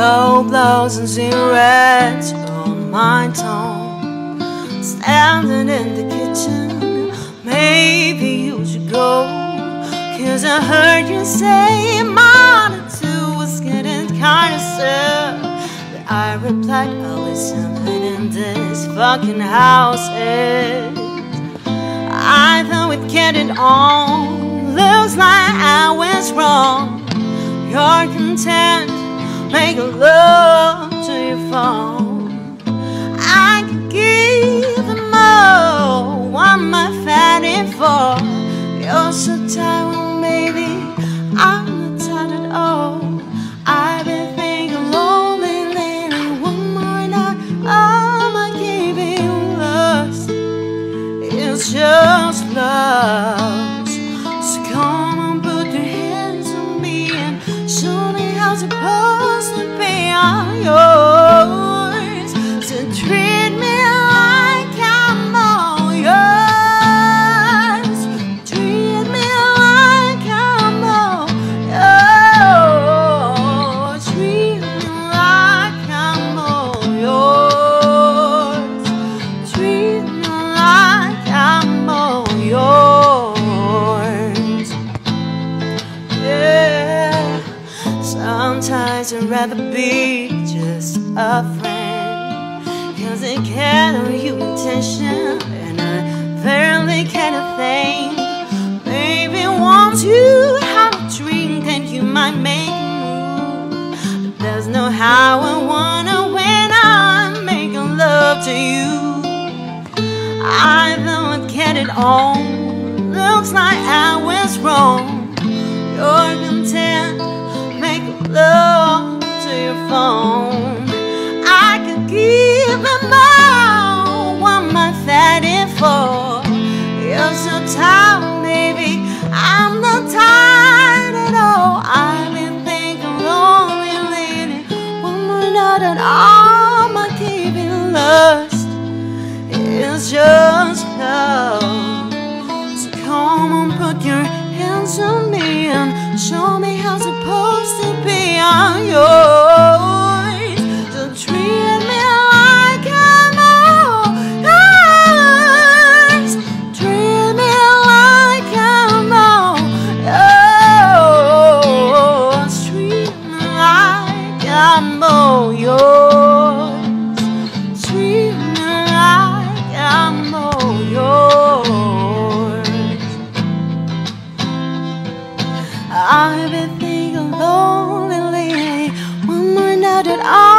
thousand cigarettes on my tongue. Standing in the kitchen, maybe you should go. Cause I heard you say mine too was getting kinda sad. But I replied, always something in this fucking house is. I thought we'd get it on. Looks like I was wrong. You're content, make love to your phone. I could give them all. What am I fighting for? You're so tired, maybe I'm not tired at all. I've been thinking lonely lately. One more night, am I giving lost? It's just love. Rather be just a friend. Cause it can't have you intention. And I barely kind of think. Maybe once you have a drink, then you might make a move. But there's no how I wanna when I'm making love to you. I don't get it on. Looks like I was wrong. You're all my keeping lust all yours. Me like I'm all yours. I've been thinking lonely one more night that I'm